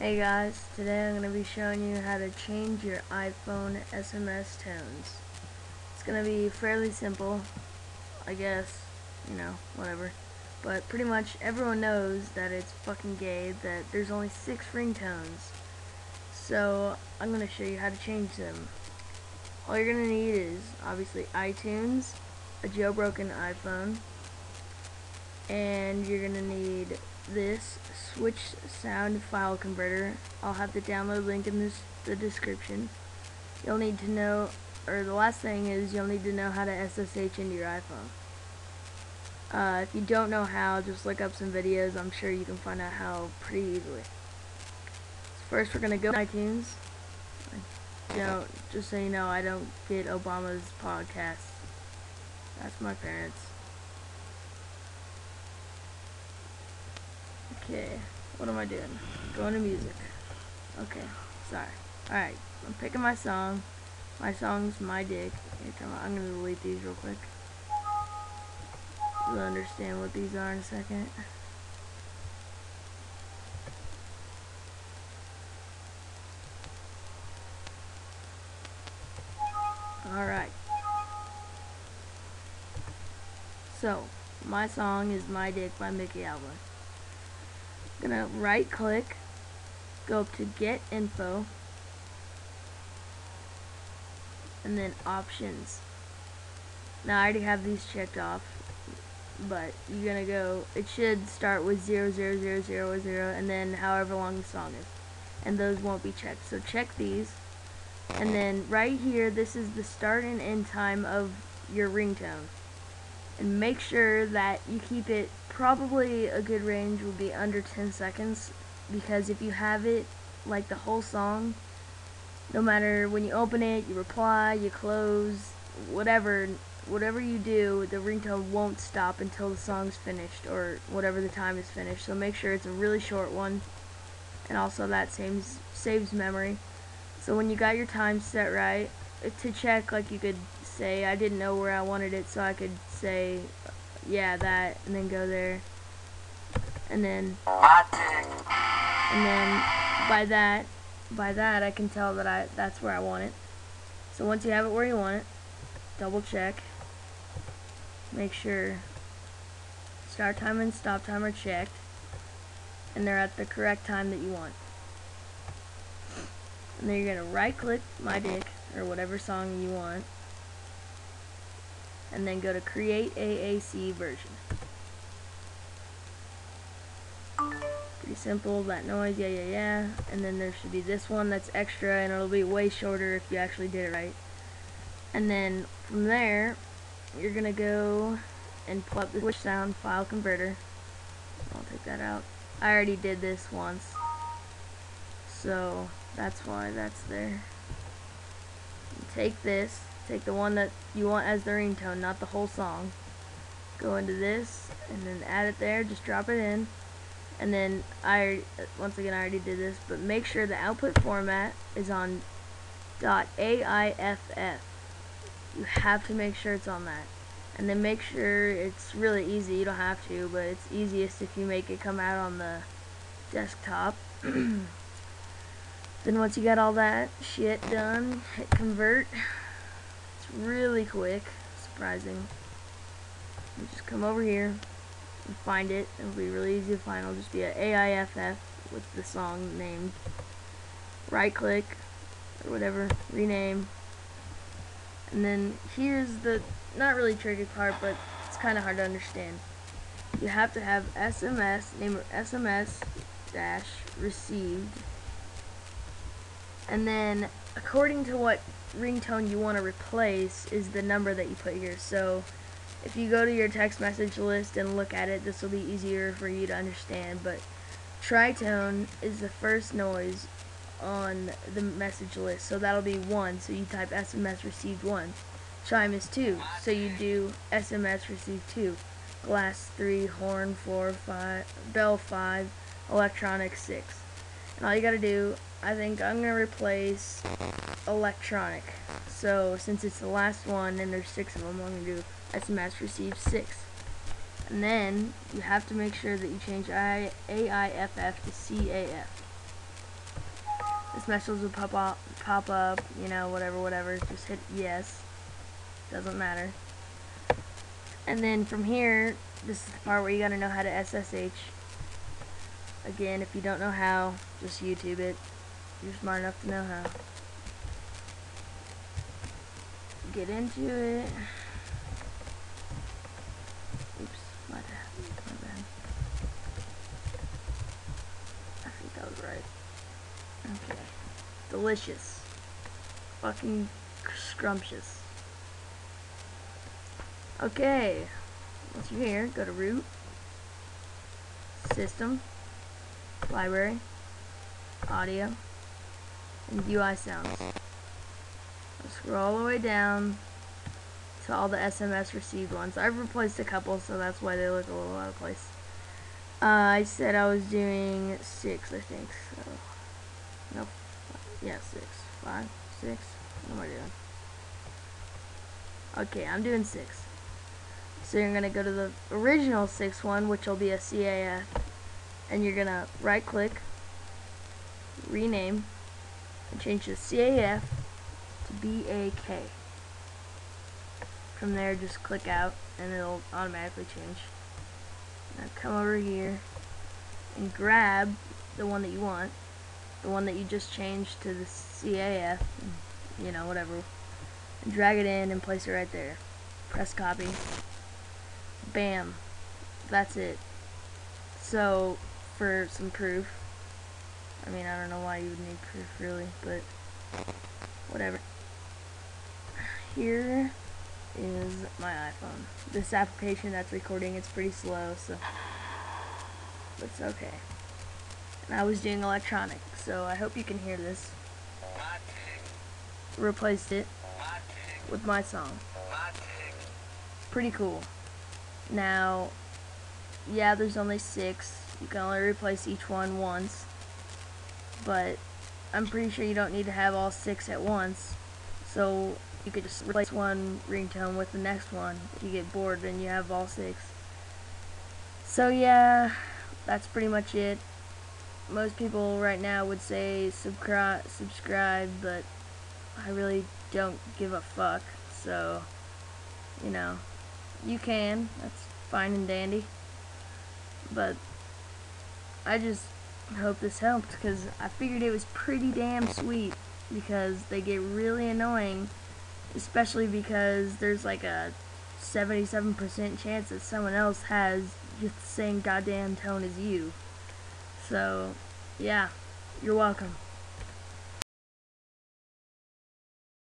Hey guys, today I'm going to be showing you how to change your iPhone SMS tones. It's going to be fairly simple, I guess, you know, whatever. But pretty much everyone knows that it's fucking gay that there's only six ringtones. So I'm going to show you how to change them. All you're going to need is obviously iTunes, a jailbroken iPhone, and you're going to need this switch sound file converter. I'll have the download link in this, the description. You'll need to know, or the last thing is you'll need to know how to SSH into your iPhone. Uh, if you don't know how, just look up some videos. I'm sure you can find out how pretty easily. First we're going to go to iTunes. Know, just so you know, I don't get Obama's podcast. That's my parents. Okay, what am I doing? Going to music. Okay, sorry. Alright, I'm picking my song. My song's My Dick. I'm going to delete these real quick. You'll understand what these are in a second. Alright. So, my song is My Dick by Mickey Avalon gonna right click, go up to get info, and then options. Now I already have these checked off, but you're gonna go, it should start with 0, 0, 0, 0, 0, and then however long the song is. And those won't be checked. So check these. And then right here, this is the start and end time of your ringtone and make sure that you keep it. Probably a good range will be under 10 seconds because if you have it like the whole song no matter when you open it you reply you close whatever whatever you do the ringtone won't stop until the song's finished or whatever the time is finished. So make sure it's a really short one and also that saves saves memory. So when you got your time set right to check like you could say I didn't know where I wanted it so I could say yeah that and then go there. And then and then by that by that I can tell that I that's where I want it. So once you have it where you want it double check. Make sure. Start time and stop time are checked. And they're at the correct time that you want. And then you're gonna right click my dick or whatever song you want and then go to create AAC version. Pretty simple, that noise, yeah, yeah, yeah. And then there should be this one that's extra and it'll be way shorter if you actually did it right. And then from there, you're gonna go and pull up the switch sound file converter. I'll take that out. I already did this once. So that's why that's there. take this Take the one that you want as the ringtone, not the whole song. Go into this, and then add it there, just drop it in. And then, I once again, I already did this, but make sure the output format is on .aiff. You have to make sure it's on that. And then make sure it's really easy, you don't have to, but it's easiest if you make it come out on the desktop. then once you got all that shit done, hit convert really quick. Surprising. You just come over here and find it. It'll be really easy to find. It'll just be a AIFF with the song name. Right click or whatever, rename. And then here's the not really tricky part, but it's kind of hard to understand. You have to have SMS, name of SMS dash received. And then according to what ringtone you want to replace is the number that you put here. So if you go to your text message list and look at it, this will be easier for you to understand. But tritone is the first noise on the message list. So that'll be 1. So you type SMS received 1. Chime is 2. So you do SMS received 2. Glass 3, horn 4, 5, bell 5, electronic 6. And all you gotta do, I think I'm gonna replace electronic. So since it's the last one and there's six of them, I'm to do SMS receive six. And then you have to make sure that you change I, AIFF to CAF. this message will pop up, pop up, you know, whatever, whatever. Just hit yes. Doesn't matter. And then from here, this is the part where you gotta know how to SSH. Again, if you don't know how, just YouTube it. You're smart enough to know how. Get into it. Oops, my bad. My bad. I think that was right. Okay. Delicious. Fucking scrumptious. Okay. Once you're here, go to root, system, library, audio, and UI sounds. I'll scroll all the way down to all the SMS received ones. I've replaced a couple, so that's why they look a little out of place. Uh, I said I was doing six, I think. So, nope. Yeah, six, five, six. What am I doing? Okay, I'm doing six. So you're going to go to the original 6 one, which will be a CAF, and you're to right click, rename, and change the CAF to BAK. From there, just click out, and it'll automatically change. Now come over here, and grab the one that you want, the one that you just changed to the CAF, you know, whatever, and drag it in and place it right there. Press copy. Bam. That's it. So, for some proof, I mean, I don't know why you would need proof really, but whatever. Here is my iPhone. This application that's recording, it's pretty slow, so it's okay. And I was doing electronic, so I hope you can hear this. Replaced it with my song. Pretty cool. Now, yeah, there's only six. You can only replace each one once. But I'm pretty sure you don't need to have all six at once. So you could just replace one ringtone with the next one. If you get bored, then you have all six. So yeah, that's pretty much it. Most people right now would say subscribe, subscribe, but I really don't give a fuck. So, you know, you can. That's fine and dandy. But I just hope this helped because I figured it was pretty damn sweet because they get really annoying, especially because there's like a 77% chance that someone else has just the same goddamn tone as you. So, yeah, you're welcome.